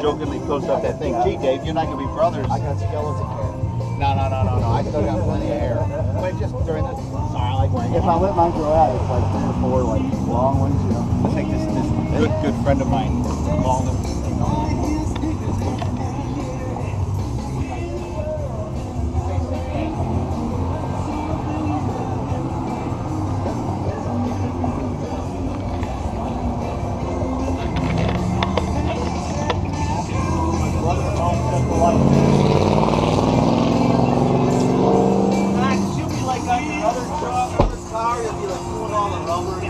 jokingly posted up that thing. Gee, Dave, you're not gonna be brothers. I got skeleton hair. No, no, no, no, no. I still got plenty of hair. But just during this, sorry, I like wearing If. I let mine grow out, it's like three or four like long ones, you know. I think this this good good friend of mine called doing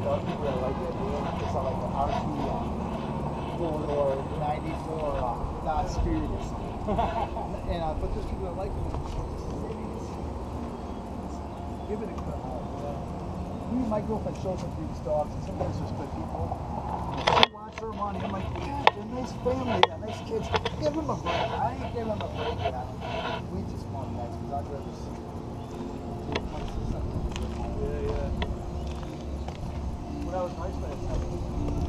there are people that like it. It's uh, like an RT uh, four-door '94 uh, Dodge Spirit or something. and uh, but there's people that like it. Give it a good home. Me and my girlfriend shows up these dogs, and sometimes there's good people. She wants her money. I'm like, they're nice family, they're nice kids. Give them a break. I ain't giving them a break yet. We just want nice because I'd rather see. Yeah, yeah. I was nice, but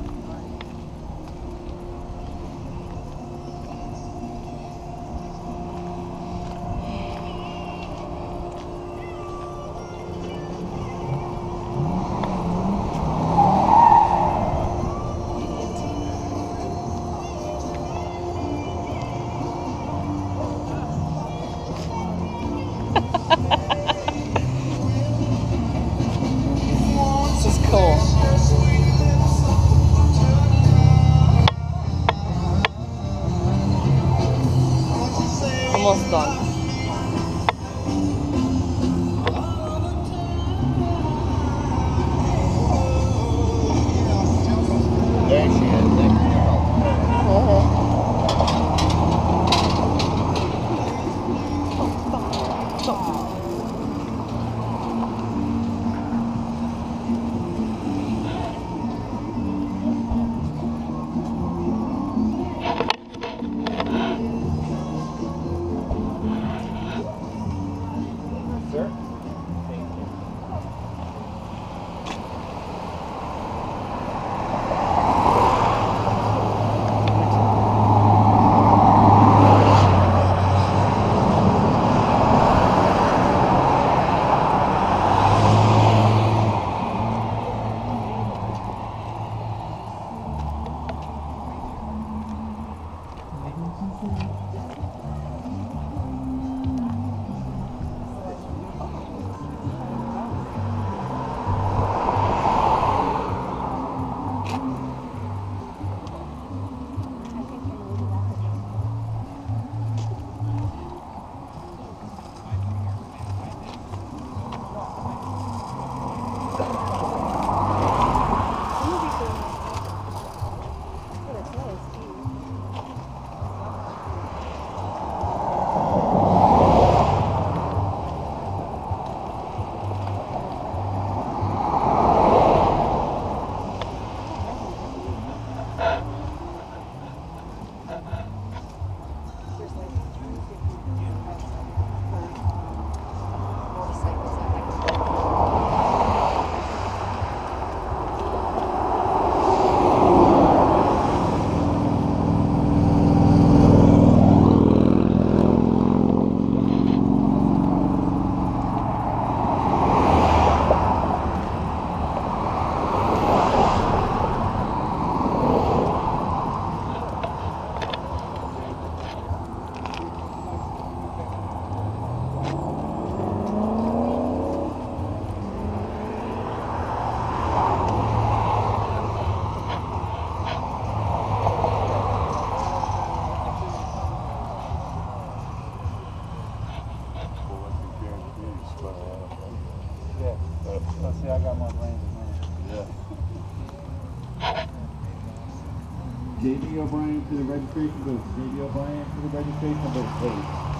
JB O'Brien to the registration booth. JB O'Brien to the registration booth, please.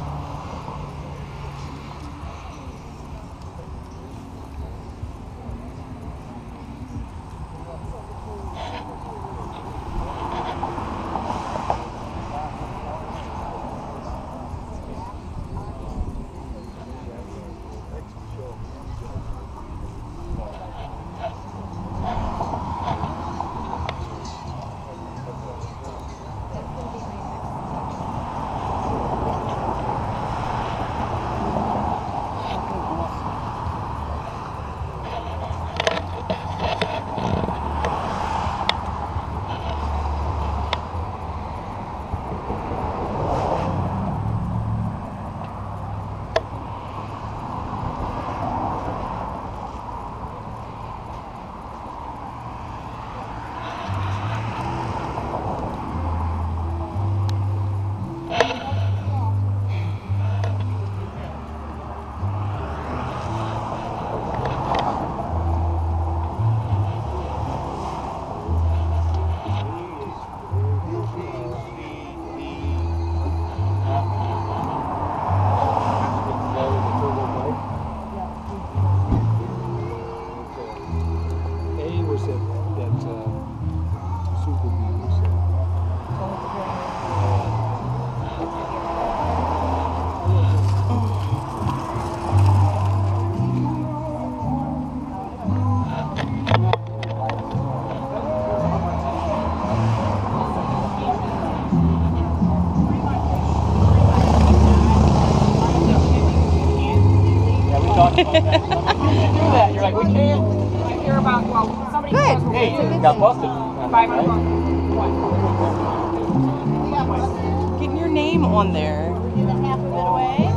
Do that, you're like, we can't. I hear about, well, somebody Good. Hey, you got busted. five hundred bucks. Getting your name on there. Half of it away.